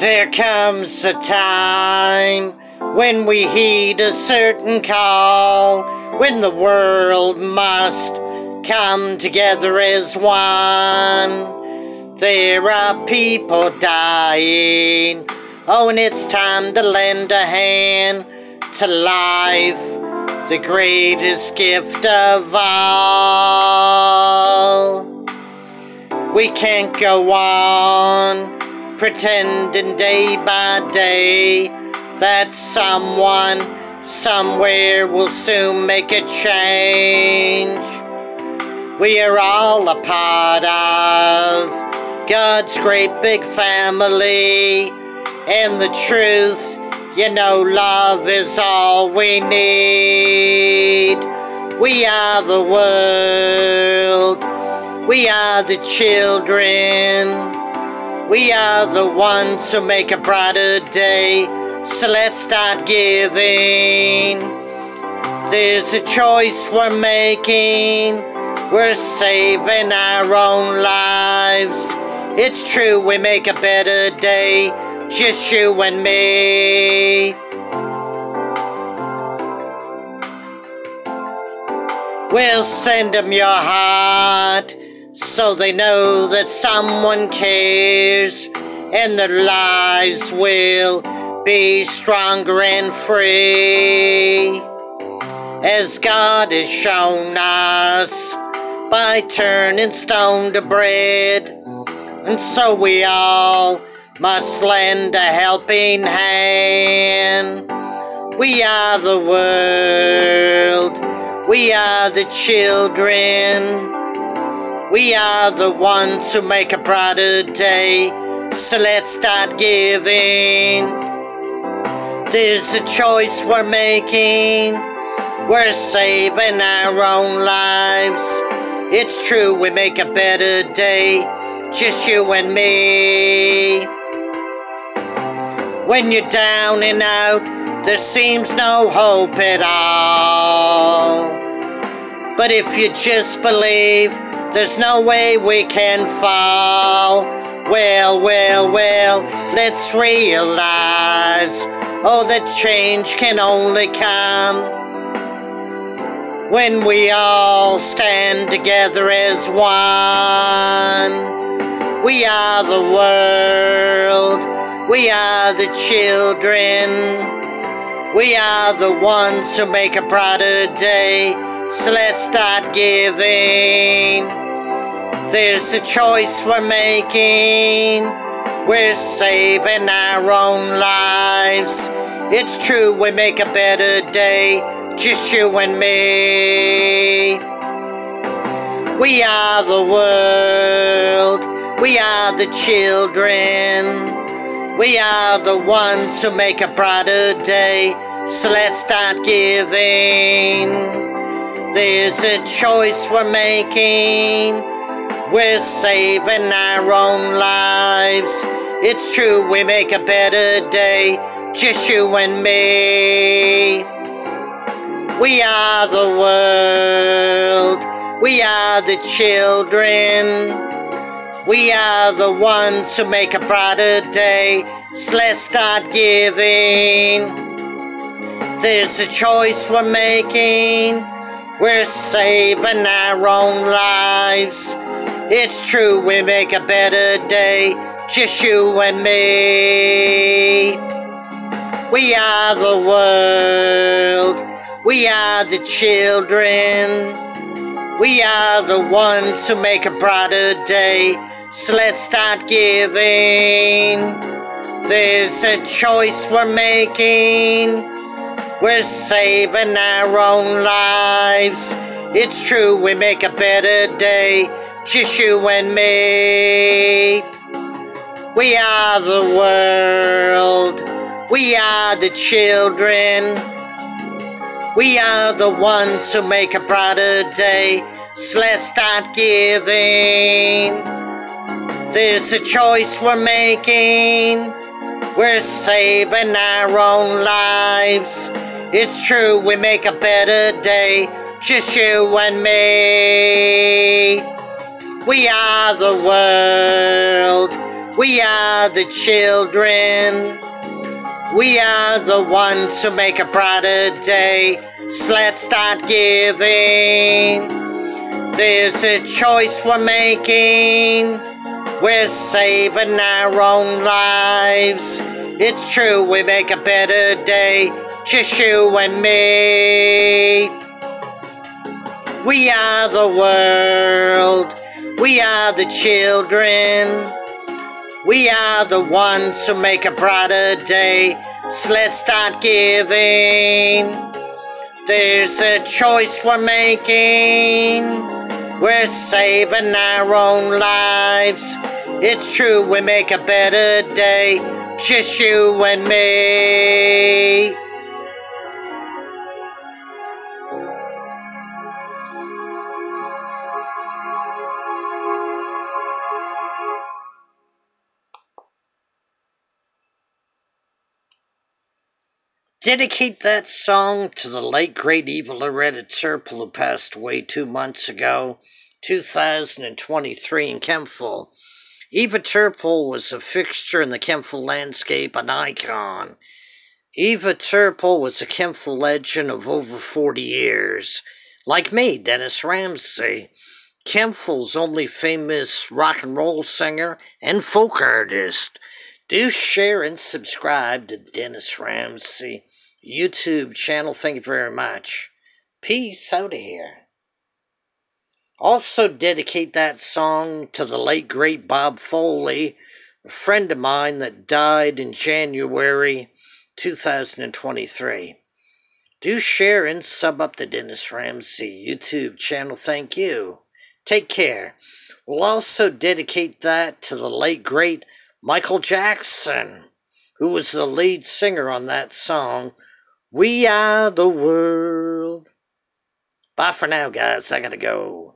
There comes a time when we heed a certain call, when the world must come together as one. There are people dying, oh, and it's time to lend a hand to life, the greatest gift of all. We can't go on pretending day by day that someone somewhere will soon make a change. We are all a part of God's great big family, and the truth, you know, love is all we need. We are the world, we are the children. We are the ones who make a brighter day, so let's start giving. There's a choice we're making, we're saving our own lives. It's true, we make a better day, just you and me. We'll send them your heart so they know that someone cares and their lives will be stronger and free. As God has shown us by turning stone to bread, and so we all must lend a helping hand. We are the world, we are the children. We are the ones who make a brighter day, so let's start giving. There's a choice we're making, we're saving our own lives. It's true, we make a better day, just you and me. When you're down and out, there seems no hope at all. But if you just believe, there's no way we can fall. Well, well, well, let's realize, oh, that change can only come when we all stand together as one. We are the world, we are the children, we are the ones who make a brighter day. So let's start giving. There's a choice we're making. We're saving our own lives. It's true, we make a better day. Just you and me. We are the world. We are the children. We are the ones who make a brighter day. So let's start giving. There's a choice we're making. We're saving our own lives. It's true, we make a better day, just you and me. We are the world, we are the children. We are the ones who make a brighter day, so let's start giving. There's a choice we're making, we're saving our own lives. It's true, we make a better day, just you and me. We are the world, we are the children. We are the ones who make a brighter day, so let's start giving. There's a choice we're making, we're saving our own lives. It's true, we make a better day just you and me. We are the world, we are the children. We are the ones who make a brighter day, so let's start giving. There's a choice we're making, We're saving our own lives. It's true, we make a better day. Just you and me. We are the world. We are the children. We are the ones who make a brighter day. So let's start giving. There's a choice we're making. We're saving our own lives. It's true, we make a better day. Just you and me. We are the world. We are the children. We are the ones who make a brighter day. So let's start giving. There's a choice we're making. We're saving our own lives. It's true, we make a better day. Just you and me. Dedicate that song to the late great Eva Loretta Turple who passed away two months ago, 2023 in Kempful. Eva Turple was a fixture in the Kempful landscape, an icon. Eva Turple was a Kempful legend of over 40 years. Like me, Dennis Ramsay, Kempful's only famous rock and roll singer and folk artist. Do share and subscribe to Dennis Ramsay YouTube channel. Thank you very much. Peace out of here. Also, dedicate that song to the late great Bob Foley, a friend of mine that died in January 2023. Do share and sub up the Dennis Ramsay YouTube channel. Thank you. Take care. We'll also dedicate that to the late great Michael Jackson, who was the lead singer on that song we are the world. Bye for now, guys. I gotta go.